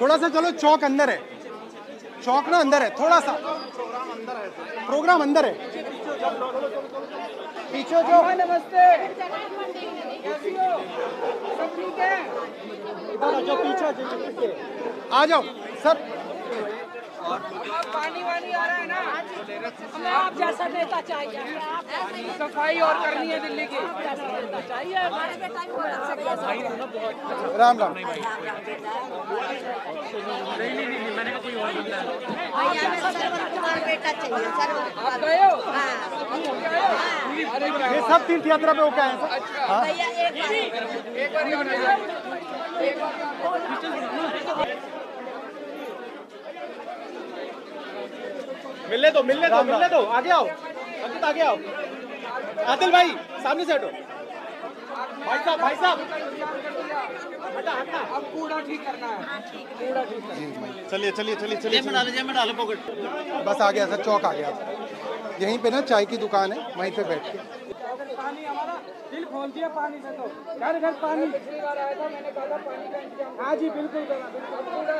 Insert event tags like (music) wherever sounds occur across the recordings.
थोड़ा सा चलो चौक अंदर है। चौक ना अंदर है थोड़ा सा। प्रोग्राम अंदर है। पीछे जो नमस्ते। सब ठीक है? आ जाओ। सर पानी वानी आ रहा है ना। आप जैसा नेता चाहिए। सफ़ाई और करनी है दिल्ली की। जैसा चाहिए हमारे बेटा भी बहुत किया राम राम। बेटा चाहिए सरवर आप कुमार गए हो? हाँ। हो। ये सब तीर्थ यात्रा पे होके आए हैं? हाँ। एक बार एक बार और आइए। मिलने दो मिलने दो मिलने दो। आगे आओ। अंकित आगे आओ। आदिल भाई सामने से हटो। भाई साहब भाई साहब। हटा हटा अब कूड़ा ठीक करना है। कूड़ा ठीक करना चलिए चलिए चलिए चलिए बस आ गया सर चौक आ गया। यहीं पे ना चाय की दुकान है वहीं पे बैठ के। अगर पानी हमारा दिल खोल दिया पानी से तो। घर घर पानी। पिछली बार आया था मैंने कहा था पानी का इंतज़ाम। हाँ जी बिल्कुल बिल्कुल।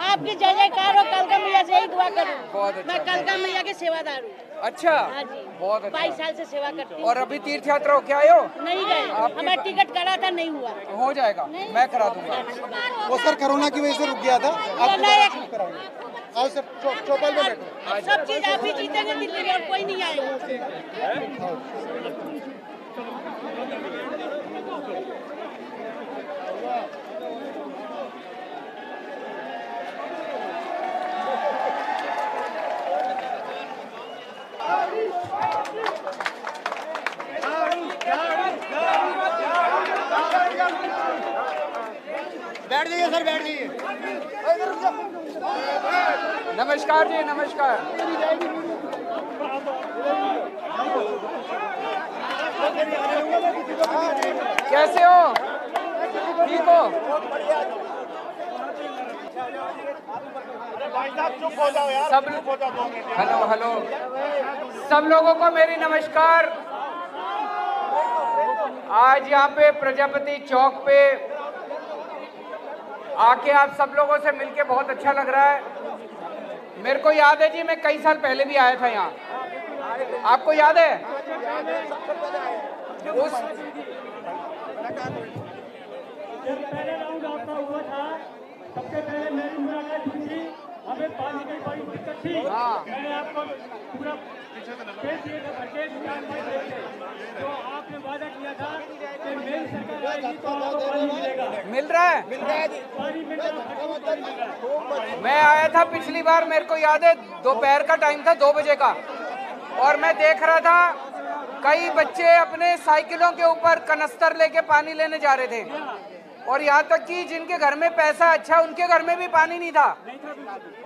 आपकी जय जयकार हो कलका मैया से यही दुआ करूँ। बहुत अच्छा, मैं कलका मैया के सेवादार हूँ। अच्छा। हाँ जी। बहुत अच्छा। बाईस साल से सेवा करती हूँ। और अभी तीर्थ यात्रा हो क्या हो? नहीं गए। हमारा टिकट करा था नहीं हुआ। हो जाएगा। मैं करा दूँगा। वो सर कोरोना की वजह से रुक गया था। आओ सर चौपाल में बैठो। सब चीज़ आप ही जीतेंगे दिल्ली में और कोई नहीं आएगा। जाइए सर बैठ जाइए। नमस्कार जी, नमस्कार। कैसे हो? ठीक हो? सब हेलो हेलो। सब लोगों को मेरी नमस्कार। आज यहाँ पे प्रजापति चौक पे आके आप सब लोगों से मिलके बहुत अच्छा लग रहा है। मेरे को याद है जी, मैं कई साल पहले भी आया था यहाँ। आपको याद है? उस पहले राउंड आपका हुआ था, सबसे पहले हमें पानी थी हाँ। मैंने आपको पूरा पेश दिए थे पच्चीस हज़ार रुपए तो आपने वादा किया था कि मेरी सरकार आएगी तो आपको पानी मिलेगा मिल रहा है। मिल रहा है। पानी मिल रहा है मैं आया था पिछली बार मेरे को याद है दोपहर का टाइम था दो बजे का। और मैं देख रहा था कई बच्चे अपने साइकिलों के ऊपर कनस्तर लेके पानी लेने जा रहे थे। और यहाँ तक कि जिनके घर में पैसा अच्छा उनके घर में भी पानी नहीं था।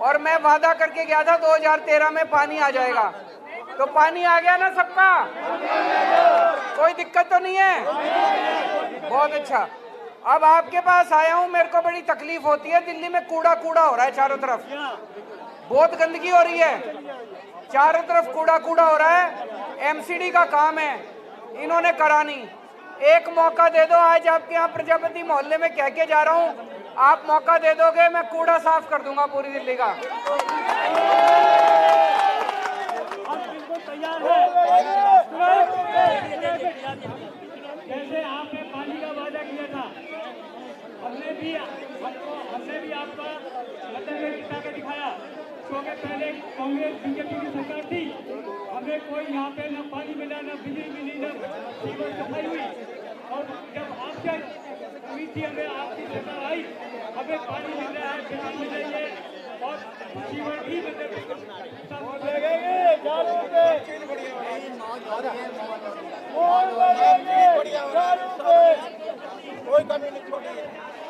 और मैं वादा करके गया था 2013 में पानी आ जाएगा। तो पानी आ गया ना सबका? कोई दिक्कत तो नहीं है? बहुत अच्छा। अब आपके पास आया हूँ, मेरे को बड़ी तकलीफ़ होती है। दिल्ली में कूड़ा कूड़ा हो रहा है चारों तरफ़। बहुत गंदगी हो रही है। चारों तरफ़ कूड़ा कूड़ा हो रहा है। एमसीडी का काम है। इन्होंने करा नहीं। एक मौका दे दो, आज आपके यहाँ प्रजापति मोहल्ले में कह के जा रहा हूँ? आप मौका दे दोगे, मैं कूड़ा साफ़ कर दूँगा पूरी दिल्ली का। जैसे आपने पानी का वादा किया था, हमने भी हमने भी आपका मतलब में दिखा दिखाया। क्योंकि पहले कांग्रेस, बीजेपी की सरकार थी, हमें कोई यहाँ पे न पानी मिला, न बिजली मिली, न सफ़ाई हुई और जब आपसे थी हमें आपकी सरकार आई हमें पानी मिल रहा है बिजली मिल रही है। और सीवर भी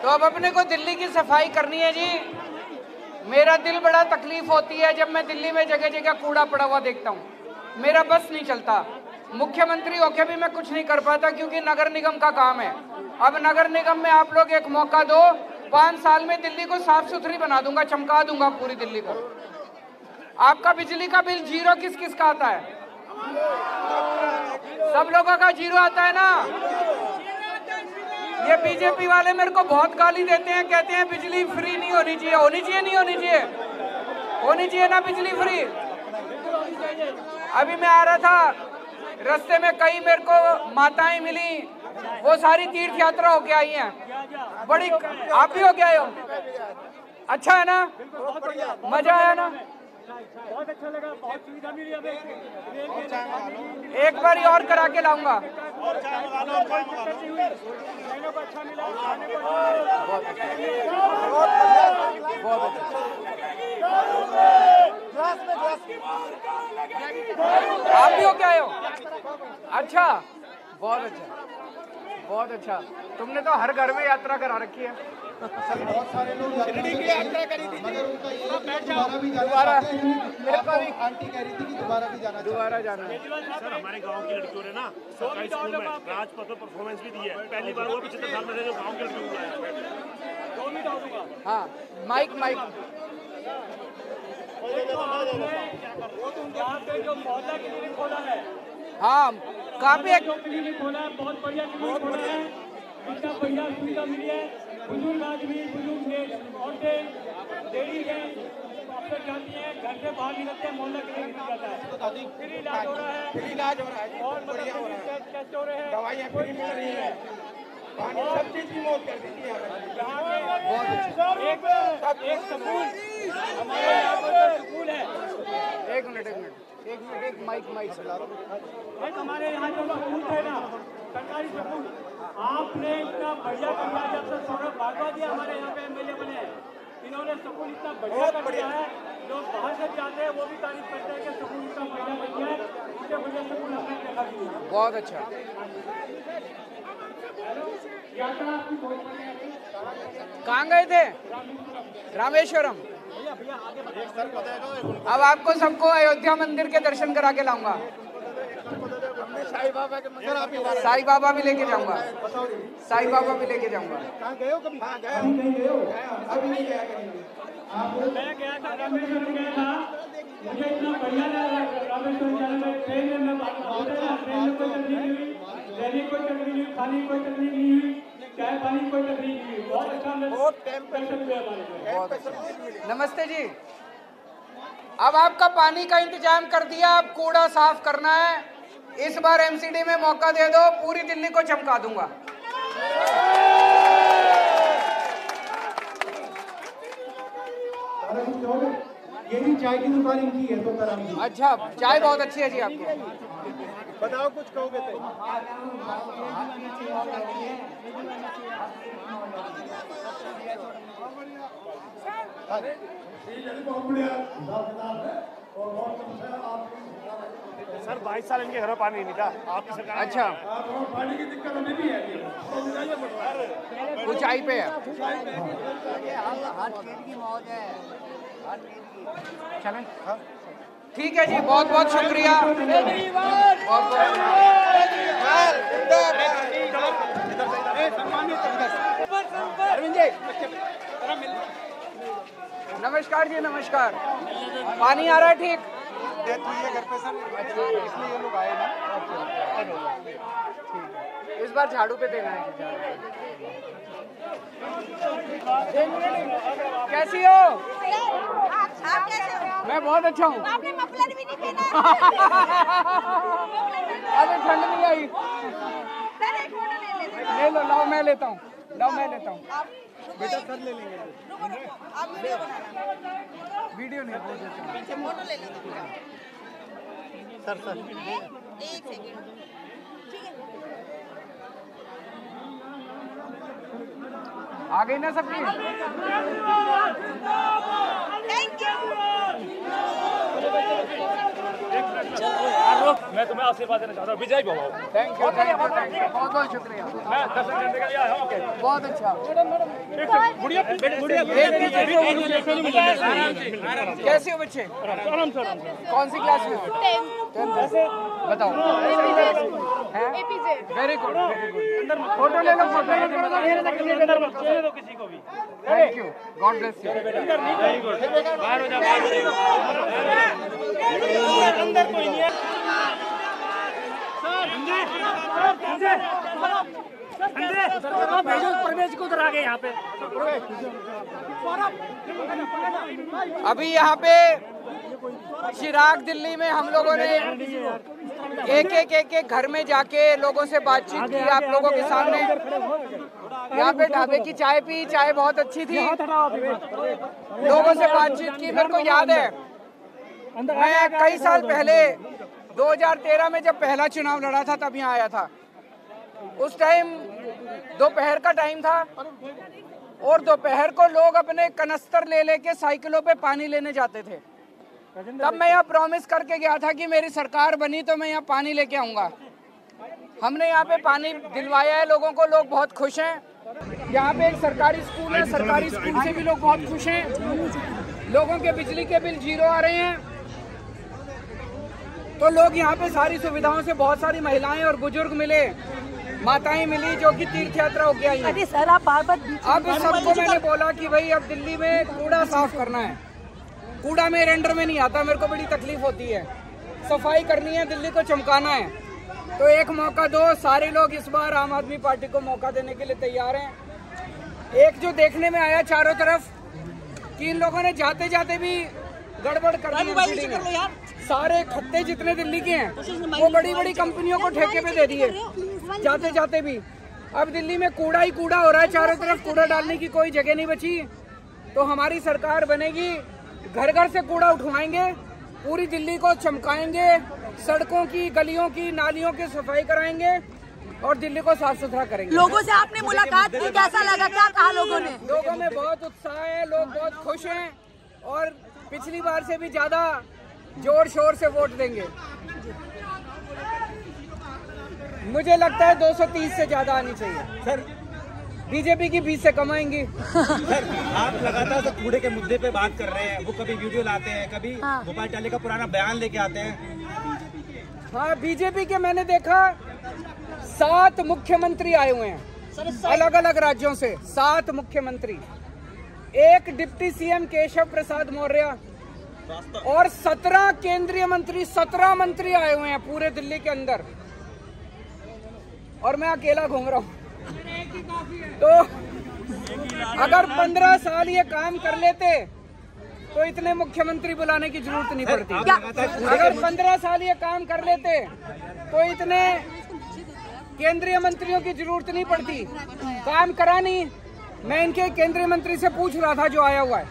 तो अब अपने को दिल्ली की सफ़ाई करनी है जी। मेरा दिल बड़ा तकलीफ़ होती है जब मैं दिल्ली में जगह जगह कूड़ा पड़ा हुआ देखता हूँ। मेरा बस नहीं चलता। मुख्यमंत्री होके भी मैं कुछ नहीं कर पाता क्योंकि नगर निगम का काम है। अब नगर निगम में आप लोग एक मौका दो, पाँच साल में दिल्ली को साफ़ सुथरी बना दूँगा, चमका दूँगा पूरी दिल्ली को। आपका बिजली का बिल ज़ीरो किस किस का आता है? सब लोगों का ज़ीरो आता है ना? ये बीजेपी वाले मेरे को बहुत गाली देते हैं, कहते हैं बिजली फ्री नहीं होनी चाहिए। होनी चाहिए, नहीं होनी चाहिए? होनी चाहिए ना बिजली फ्री? अभी मैं आ रहा था रास्ते में कई मेरे को माताएँ मिली। वो सारी तीर्थ यात्रा होके आई हैं। बड़ी आप भी होके आए हो? अच्छा है ना? मज़ा आया ना? बहुत अच्छा लगा बहुत सुविधा मिली हमें एक बार और करा के लाऊँगा। आप भी होके आए हो? अच्छा बहुत अच्छा बहुत अच्छा। तुमने तो हर घर में यात्रा करा रखी है। बहुत सारे लोग की यात्रा करी थी। मगर उनका ये है कि दोबारा भी जाना दोबारा। चाहते। मेरे को भी आंटी कह रही थी कि दोबारा भी जाना दोबारा जाना सर हमारे गाँव की लड़कियों ने ना सरकारी स्कूल में राजपथ में परफॉर्मेंस भी दी है। पहली बार वो पिछले साल में जो गाँव की लड़कियों को बुलाया। दो मिनट और दूँगा हाँ माइक माइक। यहाँ पे जो मोहल्ला क्लिनिक खोला है। हाँ काफ़ी एक है बहुत बढ़िया है। इतना बढ़िया सुविधा मिली है। बुज़ुर्ग आदमी बुज़ुर्ग औरतें डेली है अक्सर जाती हैं घर से बाहर निकलते हैं मोहल्ला क्लिनिक मिल जाता है। फ्री इलाज हो रहा है। फ्री इलाज हो रहा है और मतलब टेस्ट टेस्ट हो रहे हैं। दवाइयाँ फ्री मिल रही है। पानी सब चीज़ की मौत कर दी यहाँ एक एक स्कूल। हमारे यहाँ पर स्कूल है। एक मिनट एक मिनट। एक मिनट एक माइक माइक चला एक हमारे यहाँ जो स्कूल है ना सरकारी स्कूल आपने इतना बढ़िया करवा जब से सौरभ भारद्वाज जी हमारे यहाँ पे एमएलए बने हैं इन्होंने स्कूल इतना बढ़िया कर दिया है। लोग बाहर से भी आते हैं वो भी तारीफ़ करते हैं कि बन गया है देखा भी नहीं बहुत अच्छा यात्रा आपकी बहुत बढ़िया रही। कहाँ गए थे? रामेश्वरम। अब आपको सबको अयोध्या मंदिर के दर्शन करा के लाऊँगा। साईं बाबा के मंदिर साई बाबा भी लेके जाऊँगा। साईं बाबा भी लेके जाऊँगा। कहाँ गए हो कभी। मैं गया था रामेश्वरम गया था। मुझे इतना बढ़िया लगा रामेश्वरम जाने में ट्रेन में मैं बात बोलते ट्रेन में कोई तकलीफ़ नहीं हुई रहने कोई तकलीफ़ नहीं हुई खाने कोई तकलीफ़ नहीं हुई चाय पानी कोई तकलीफ़ नहीं हुई। बहुत अच्छा। बहुत अच्छा। नमस्ते जी। अब आपका पानी का इंतज़ाम कर दिया आप कूड़ा साफ़ करना है। इस बार एमसीडी में मौका दे दो पूरी दिल्ली को चमका दूँगा। ये भी चाय की दुकान इनकी है तो अच्छा चाय बहुत अच्छी है जी आपकी। बताओ कुछ कहोगे तो। सर बाईस साल इनके घर में पानी नहीं था। आपकी सरकार अच्छा। पानी की दिक्कत हमें भी है ऊंचाई पे है। चलें ठीक है जी बहुत बहुत शुक्रिया। बहुत बहुत नमस्कार जी नमस्कार। पानी आ रहा है ठीक? हुई घर पे सर इसलिए ये लोग आए ना। इस बार झाड़ू पे देना है। कैसी हो? आप कैसे हो मैं बहुत अच्छा हूँ। आपने मफलर भी नहीं पहना। (laughs) अरे ठंड नहीं आई। सर एक फ़ोटो ले लेते ले लो लाओ मैं लेता हूँ। लाओ मैं लेता हूँ। बेटा सर ले लेंगे। रुको रुको। आप वीडियो बनाना। वीडियो नहीं बहुत अच्छा। फ़ोटो ले लेते सर सर। एक सेकंड ठीक है आ गई ना सबकी थैंक यू मैं तुम्हें आशीर्वाद देना चाहता हूँ विजय भव thank you thank you thank you बहुत बहुत शुक्रिया मैं दर्शन करने के लिए आया हूँ आपके बहुत अच्छा गुड़िया गुड़िया कैसे हो बच्चे आराम से आराम से कौन सी क्लास में हो बताओ वेरी गुड वेरी फ़ोटो ले लो फ़ोटो ले लो अंदर मत चलने दो किसी को भी। Thank you God bless you बाहर हो जा बाहर हो जा अंदर कोई नहीं है। भेजो प्रवेश को उधर आ गए यहाँ पे। अभी यहाँ पे चिराग दिल्ली में हम लोगों ने एक एक एक एक घर में जाके लोगों से बातचीत की, आप लोगों के सामने। यहाँ पे ढाबे की चाय पी, चाय बहुत अच्छी थी। लोगों से बातचीत की, मेरे को याद है। मैं कई साल पहले 2013 में जब पहला चुनाव लड़ा था, तब यहाँ आया था। उस टाइम दोपहर का टाइम था और दोपहर को लोग अपने कनस्तर ले लेके साइकिलों पे पानी लेने जाते थे। तब मैं यहाँ प्रॉमिस करके गया था कि मेरी सरकार बनी तो मैं यहाँ पानी लेके आऊँगा। हमने यहाँ पे पानी दिलवाया है लोगों को लोग बहुत खुश हैं। यहाँ पे एक सरकारी स्कूल है सरकारी स्कूल से भी लोग बहुत खुश हैं। लोगों के बिजली के बिल ज़ीरो आ रहे हैं। तो लोग यहाँ पे सारी सुविधाओं से बहुत सारी महिलाएँ और बुज़ुर्ग मिले माताएँ मिली जो कि तीर्थ यात्रा होके आई हैं। अरे सर आप बार बार अब सबको मैंने बोला कि भाई अब दिल्ली में कूड़ा साफ़ करना है। कूड़ा मेरे अंडर में नहीं आता मेरे को बड़ी तकलीफ़ होती है। सफ़ाई करनी है दिल्ली को चमकाना है। तो एक मौका दो सारे लोग इस बार आम आदमी पार्टी को मौका देने के लिए तैयार हैं। एक जो देखने में आया चारों तरफ़ कि इन लोगों ने जाते जाते भी गड़बड़ कर दी। सारे खत्ते जितने दिल्ली के हैं वो बड़ी बड़ी कंपनियों को ठेके पे दे दिए। जाते जाते भी। अब दिल्ली में कूड़ा ही कूड़ा हो रहा है चारों तरफ़ कूड़ा डालने की कोई जगह नहीं बची। तो हमारी सरकार बनेगी घर घर से कूड़ा उठवाएँगे पूरी दिल्ली को चमकाएँगे सड़कों की गलियों की नालियों की सफ़ाई कराएँगे और दिल्ली को साफ़ सुथरा करेंगे। लोगों से आपने मुलाकात की कैसा लगा क्या कहा लोगों ने? लोगों में बहुत उत्साह है लोग बहुत खुश हैं और पिछली बार से भी ज़्यादा ज़ोर शोर से वोट देंगे। मुझे लगता है 230 से ज़्यादा आनी चाहिए। सर बीजेपी की 20 से कम आएँगी। सर आप लगातार तो कूड़े के मुद्दे पे बात कर रहे हैं। वो कभी वीडियो लाते हैं कभी गोपाल टाले का पुराना बयान लेके आते हैं। हाँ बीजेपी के मैंने देखा सात मुख्यमंत्री आए हुए हैं। अलग अलग राज्यों से सात मुख्यमंत्री। एक डिप्टी सीएम केशव प्रसाद मौर्य और सत्रह केंद्रीय मंत्री सत्रह मंत्री आए हुए हैं पूरे दिल्ली के अंदर। और मैं अकेला घूम रहा हूँ। तो अगर पंद्रह साल ये काम कर लेते तो इतने मुख्यमंत्री बुलाने की ज़रूरत नहीं पड़ती। अगर पंद्रह साल ये काम कर लेते तो इतने केंद्रीय मंत्रियों की ज़रूरत नहीं पड़ती। काम करा नहीं। मैं इनके केंद्रीय मंत्री से पूछ रहा था जो आया हुआ है।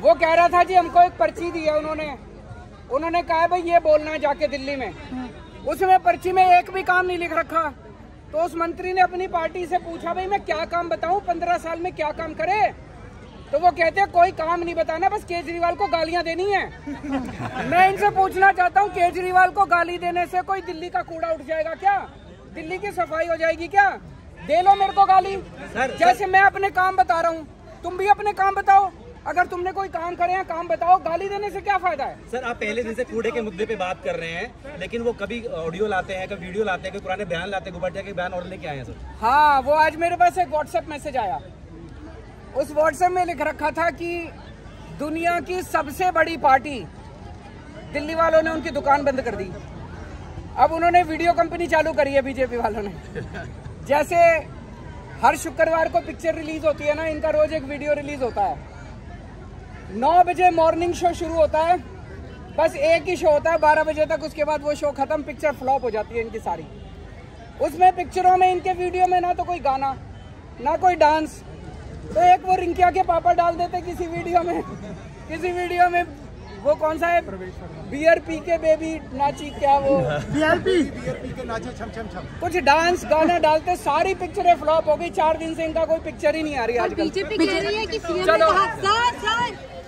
वो कह रहा था जी हमको एक पर्ची दी है उन्होंने। उन्होंने कहा भाई ये बोलना है जाके दिल्ली में। उसमें पर्ची में एक भी काम नहीं लिख रखा। तो उस मंत्री ने अपनी पार्टी से पूछा भाई मैं क्या काम बताऊँ? पंद्रह साल में क्या काम करे? तो वो कहते हैं कोई काम नहीं बताना बस केजरीवाल को गालियाँ देनी है। (laughs) मैं इनसे पूछना चाहता हूँ केजरीवाल को गाली देने से कोई दिल्ली का कूड़ा उठ जाएगा क्या? दिल्ली की सफ़ाई हो जाएगी क्या? दे लो मेरे को गाली। सर, जैसे सर, मैं अपने काम बता रहा हूँ तुम भी अपने काम बताओ। अगर तुमने कोई काम करे हैं काम बताओ गाली देने से क्या फ़ायदा है? सर आप पहले दिन से कूड़े के मुद्दे पे बात कर रहे हैं लेकिन वो कभी ऑडियो लाते हैं कभी वीडियो लाते हैं कभी पुराने बयान लाते हैं गोपाल के बयान और लेके आए हैं सर? हाँ वो आज मेरे पास एक व्हाट्सएप मैसेज आया। उस व्हाट्सएप में लिख रखा था कि दुनिया की सबसे बड़ी पार्टी दिल्ली वालों ने उनकी दुकान बंद कर दी। अब उन्होंने वीडियो कंपनी चालू करी है बीजेपी वालों ने। जैसे हर शुक्रवार को पिक्चर रिलीज़ होती है ना इनका रोज एक वीडियो रिलीज़ होता है। नौ बजे मॉर्निंग शो शुरू होता है। बस एक ही शो होता है बारह बजे तक उसके बाद वो शो खत्म पिक्चर फ्लॉप हो जाती है इनकी सारी। उसमें पिक्चरों में इनके वीडियो में ना तो कोई गाना ना कोई डांस तो एक वो रिंकिया के पापा डाल देते किसी वीडियो में। किसी वीडियो में वो कौन सा है? बियर पी के बेबी नाची क्या वो? बी आर पी के नाचे छम छम छम। कुछ डांस गाना डालते सारी पिक्चरें फ्लॉप हो गई। चार दिन से इनका कोई पिक्चर ही नहीं आ रही आज बीजेपी कह रही है कि सीएम ने कहा सर सर